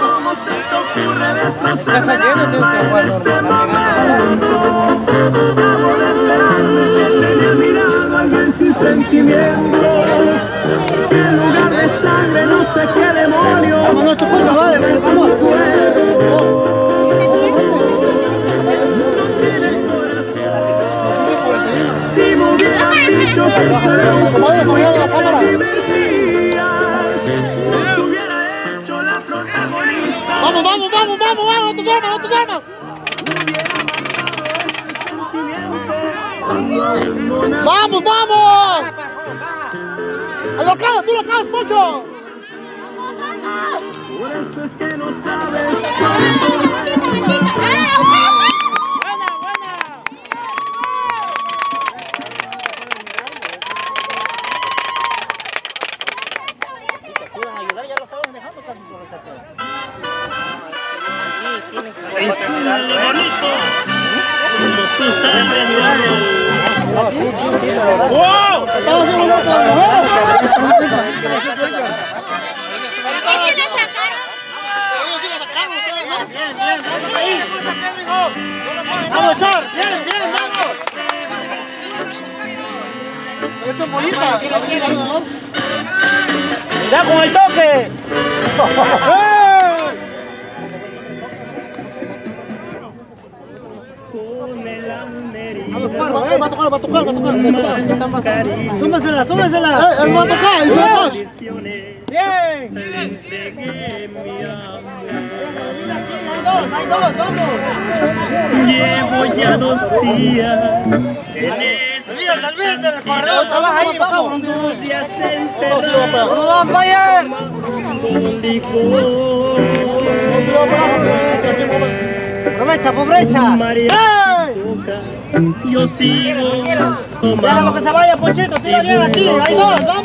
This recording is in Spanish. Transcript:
¿Cómo se te ocurre Ya destrozar se llena, tienes que jugar normal. A sin sentimientos En lugar de sangre no sé qué demonios Vámonos, tu vamos. Si me dicho que será Comadre, la cámara. Vamos, vamos, vamos, vamos, vamos, tú ganas, tú ganas. Vamos, vamos. A lo acabas, tú lo acabas, Pocho. Por eso es que no sabes Es un bonito. Como tú sabes, ¡Wow! Estamos en un loco de mujeres. Vamos a echar, bien, bien, vamos. Hecho bonita. Ya con el toque. el alma herida. Va a tocar, va a tocar, va a tocar, va a Súmesela, súmesela. Eh, va a tocar, y dos. visiones, Bien. hay dos, dos, vamos. Llevo ya dos días en este Mira, tal vez trabaja ahí, vamos. días encerrado ¡Vamos, vamos, Bayern! con licor. Aprovecha, yo sigo Déjalo que tomando. se vaya, Ponchito, tira bien aquí, hay dos, vamos.